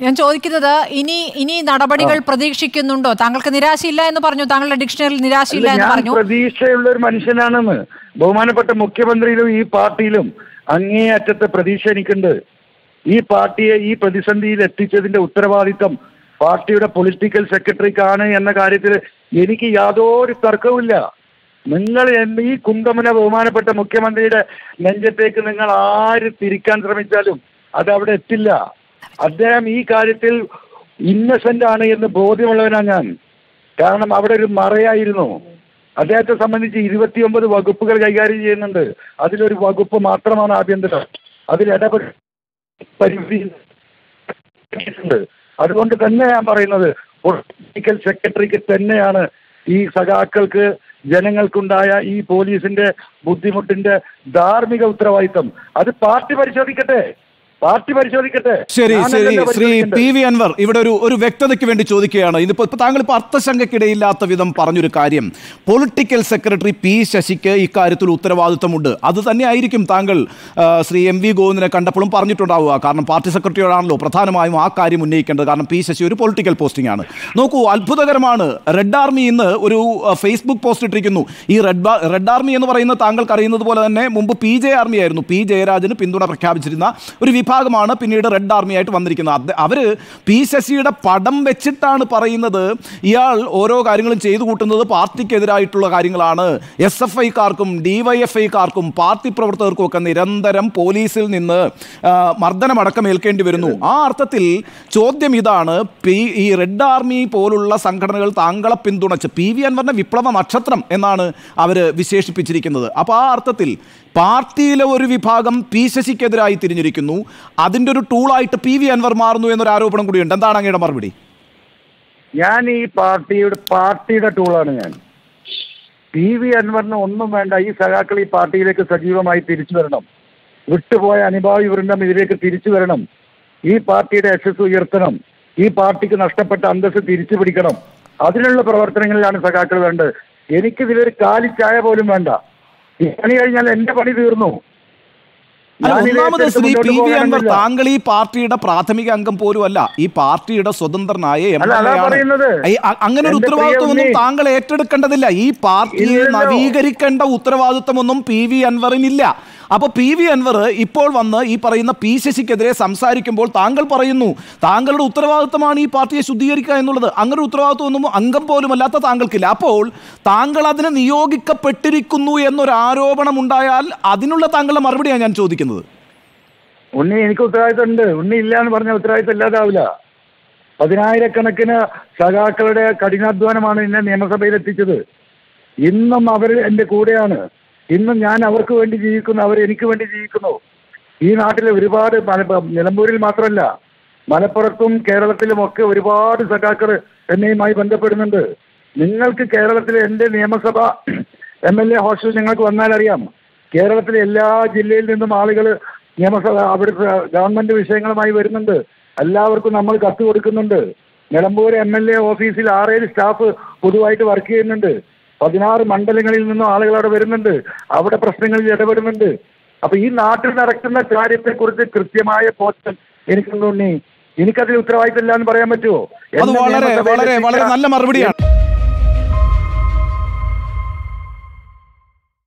ഞാൻ ചോദിക്കുന്നത് ഇനി ഇനി നടപടികൾ പ്രതീക്ഷിക്കുന്നുണ്ടോ? താങ്കൾക്ക് നിരാശയില്ല എന്ന് പറഞ്ഞു? താങ്കളുടെ ഡിക്ഷണറിയിൽ നിരാശയില്ല എന്ന് പറഞ്ഞു? പ്രതീക്ഷയുള്ള ഒരു മനുഷ്യനാണെന്ന്. ബഹുമാനപ്പെട്ട മുഖ്യമന്ത്രിയിലും ഈ പാർട്ടിയിലും അങ്ങേയറ്റത്തെ പ്രതീക്ഷ എനിക്കുണ്ട്. ഈ പാർട്ടിയെ ഈ പ്രതിസന്ധിയിൽ എത്തിച്ചതിന്റെ ഉത്തരവാദിത്തം പാർട്ടിയുടെ പൊളിറ്റിക്കൽ സെക്രട്ടറിക്കാണ് എന്ന കാര്യത്തിൽ എനിക്ക് യാതൊരു തർക്കവുമില്ല. നിങ്ങൾ ഈ കുന്തമന ബഹുമാനപ്പെട്ട മുഖ്യമന്ത്രിയുടെ നെഞ്ചത്തേക്ക് നിങ്ങൾ ആര് തിരിക്കാൻ ശ്രമിച്ചാലും അത് അവിടെ എത്തില്ല. അദ്ദേഹം ഈ കാര്യത്തിൽ ഇന്നസെന്റ് ആണ് എന്ന് ബോധ്യമുള്ളവനാ ഞാൻ. കാരണം അവിടെ ഒരു മറയായിരുന്നു. അദ്ദേഹത്തെ സംബന്ധിച്ച് ഇരുപത്തിയൊമ്പത് വകുപ്പുകൾ കൈകാര്യം ചെയ്യുന്നുണ്ട്. അതിലൊരു വകുപ്പ് മാത്രമാണ് ആഭ്യന്തരം. അതിൽ ഇടപെട്ട് പരിധി അതുകൊണ്ട് തന്നെ ഞാൻ പറയുന്നത് പൊളിറ്റിക്കൽ സെക്രട്ടറിക്ക് തന്നെയാണ് ഈ സഖാക്കൾക്ക് ജനങ്ങൾക്കുണ്ടായ ഈ പോലീസിന്റെ ബുദ്ധിമുട്ടിന്റെ ധാർമ്മിക ഉത്തരവാദിത്തം അത് പാർട്ടി പരിശോധിക്കട്ടെ. പാർട്ടി പരിശോധിക്കട്ടെ. ശരി ശരി. ശ്രീ. പി വി അൻവർ ഇവിടെ ഒരു ഒരു വ്യക്തതയ്ക്ക് വേണ്ടി ചോദിക്കുകയാണ്. ഇതിപ്പോ ഇപ്പൊ താങ്കൾ ഇപ്പൊ അർത്ഥശങ്കക്കിടയില്ലാത്ത വിധം പറഞ്ഞൊരു കാര്യം. പൊളിറ്റിക്കൽ സെക്രട്ടറി പി ശശിക്ക് ഇക്കാര്യത്തിൽ ഉത്തരവാദിത്വമുണ്ട്. അത് തന്നെ ആയിരിക്കും താങ്കൾ ശ്രീ എം വി ഗോവിന്ദനെ കണ്ടപ്പോഴും പറഞ്ഞിട്ടുണ്ടാവുക. കാരണം പാർട്ടി സെക്രട്ടറിയോടാണല്ലോ പ്രധാനമായും ആ കാര്യം ഉന്നയിക്കേണ്ടത്. കാരണം പി ശശി ഒരു പൊളിറ്റിക്കൽ പോസ്റ്റിംഗ് ആണ്. നോക്കൂ അത്ഭുതകരമാണ്. റെഡ് ആർമി ഇന്ന് ഒരു ഫേസ്ബുക്ക് പോസ്റ്റ് ഇട്ടിരിക്കുന്നു. ഈ റെഡ് റെഡ് ആർമി എന്ന് പറയുന്ന താങ്കൾക്ക് അറിയുന്നത് പോലെ തന്നെ മുമ്പ് പി ജെ ആർമി ആയിരുന്നു. പി ജയരാജന് പിന്തുണ പ്രഖ്യാപിച്ചിരുന്ന ഒരു വിഭാഗമാണ് പിന്നീട് റെഡ് ആർമി ആയിട്ട് വന്നിരിക്കുന്നത് അവർ പി ശശിയുടെ പടം വെച്ചിട്ടാണ് പറയുന്നത്. ഇയാൾ ഓരോ കാര്യങ്ങളും ചെയ്തു കൂട്ടുന്നത് പാർട്ടിക്കെതിരായിട്ടുള്ള കാര്യങ്ങളാണ്. എസ് എഫ് ഐക്കാർക്കും ഡി വൈ എഫ് പാർട്ടി പ്രവർത്തകർക്കും ഒക്കെ നിരന്തരം പോലീസിൽ നിന്ന് മർദ്ദനമടക്കം ഏൽക്കേണ്ടി വരുന്നു. ആ അർത്ഥത്തിൽ ചോദ്യം ഇതാണ്. പി ഈ റെഡ് ആർമി പോലുള്ള സംഘടനകൾ താങ്കളെ പിന്തുണച്ച് പി വി അൻവറിനെ വിപ്ലവ നക്ഷത്രം എന്നാണ് അവർ വിശേഷിപ്പിച്ചിരിക്കുന്നത്. അപ്പോൾ ആ അർത്ഥത്തിൽ പാർട്ടിയിലെ ഒരു വിഭാഗം പി ശശിക്കെതിരായി തിരിഞ്ഞിരിക്കുന്നു. അതിന്റെ ഒരു ടൂളായിട്ട് പി വി അൻവർ മാറുന്നു എന്നൊരു ആരോപണം കൂടിയുണ്ട്. എന്താണ് അങ്ങയുടെ മറുപടി? ഞാൻ ഈ പാർട്ടിയുടെ പാർട്ടിയുടെ ടൂളാണ് ഞാൻ. പി വി അൻവറിന് ഒന്നും വേണ്ട ഈ സഖാക്കൾ ഈ പാർട്ടിയിലേക്ക് സജീവമായി തിരിച്ചു വരണം. വിട്ടുപോയ അനുഭാവി വൃന്ദം ഇതിലേക്ക് തിരിച്ചു വരണം. ഈ പാർട്ടിയുടെ യശസ് ഉയർത്തണം. ഈ പാർട്ടിക്ക് നഷ്ടപ്പെട്ട അന്തസ്സ് തിരിച്ചു പിടിക്കണം. അതിനുള്ള പ്രവർത്തനങ്ങളിലാണ് സഖാക്കൾ വേണ്ടത്. എനിക്കിതിലൊരു കാലിച്ചായ പോലും വേണ്ട. ഈ പണി കഴിഞ്ഞാൽ എന്റെ പണി തീർന്നു. ഒന്നാമത് ശ്രീ പി വി അൻവർ. താങ്കൾ ഈ പാർട്ടിയുടെ പ്രാഥമിക അംഗം പോലും അല്ല ഈ പാർട്ടിയുടെ സ്വതന്ത്രനായ എം എൽ എ അങ്ങനെ ഒരു ഉത്തരവാദിത്വമൊന്നും താങ്കൾ ഏറ്റെടുക്കേണ്ടതില്ല. ഈ പാർട്ടിയെ. നവീകരിക്കേണ്ട ഉത്തരവാദിത്വമൊന്നും പി വി അൻവറിനില്ല. അപ്പൊ പി വി അൻവർ ഇപ്പോൾ വന്ന് ഈ പറയുന്ന പി ശശിക്കെതിരെ സംസാരിക്കുമ്പോൾ താങ്കൾ പറയുന്നു താങ്കളുടെ ഉത്തരവാദിത്തമാണ് ഈ പാർട്ടിയെ ശുദ്ധീകരിക്കുക എന്നുള്ളത്. അങ്ങനെ ഉത്തരവാദിത്വം ഒന്നും അംഗം പോലുമല്ലാത്ത താങ്കൾക്കില്ല. അപ്പോൾ താങ്കൾ അതിനെ നിയോഗിക്കപ്പെട്ടിരിക്കുന്നു എന്നൊരു ആരോപണം ഉണ്ടായാൽ അതിനുള്ള താങ്കളുടെ മറുപടിയാണ് ഞാൻ ചോദിക്കുന്നത്. ഉണ്ണി എനിക്ക് ഉത്തരവാദിത്തം ഉണ്ട് ഉണ്ണി ഇല്ല എന്ന് പറഞ്ഞ ഉത്തരവാദിത്തം ഇല്ലാതാവില്ല. പതിനായിരക്കണക്കിന് സഖാക്കളുടെ കഠിനാധ്വാനമാണ് എന്നെ നിയമസഭയിൽ എത്തിച്ചത് ഇന്നും അവർ എന്റെ കൂടെയാണ്. ഇന്നും ഞാൻ അവർക്ക് വേണ്ടി ജീവിക്കുന്നു അവർ എനിക്ക് വേണ്ടി ജീവിക്കുന്നു. ഈ നാട്ടിലെ ഒരുപാട് നിലമ്പൂരിൽ മാത്രമല്ല മലപ്പുറത്തും കേരളത്തിലും ഒക്കെ ഒരുപാട് സഖാക്കൾ എന്നെയുമായി ബന്ധപ്പെടുന്നുണ്ട്. നിങ്ങൾക്ക് കേരളത്തിലെ എന്റെ നിയമസഭ എം എൽ എ ഹോസ്റ്റൽ നിങ്ങൾക്ക് വന്നാൽ അറിയാം. കേരളത്തിലെ എല്ലാ ജില്ലയിൽ നിന്നും ആളുകൾ നിയമസഭ അവിടുത്തെ ഗവൺമെന്റ് വിഷയങ്ങളുമായി വരുന്നുണ്ട്. എല്ലാവർക്കും നമ്മൾ കത്ത് കൊടുക്കുന്നുണ്ട്. നിലമ്പൂർ എം എൽ എ ഓഫീസിൽ ആറേഴ് സ്റ്റാഫ് പൊതുവായിട്ട് വർക്ക് ചെയ്യുന്നുണ്ട്. പതിനാറ് മണ്ഡലങ്ങളിൽ നിന്നും ആളുകൾ അവിടെ വരുന്നുണ്ട്. അവിടെ പ്രശ്നങ്ങളിൽ ഇടപെടുന്നുണ്ട്. അപ്പൊ ഈ നാട്ടിൽ നടക്കുന്ന കാര്യത്തെക്കുറിച്ച് കൃത്യമായ പോസ്റ്റൻ എനിക്ക് തോന്നി എനിക്കതിൽ ഉത്തരവാദിത്തമില്ല എന്ന് പറയാൻ പറ്റുമോ? വളരെ വളരെ വളരെ നല്ല മറുപടിയാണ്.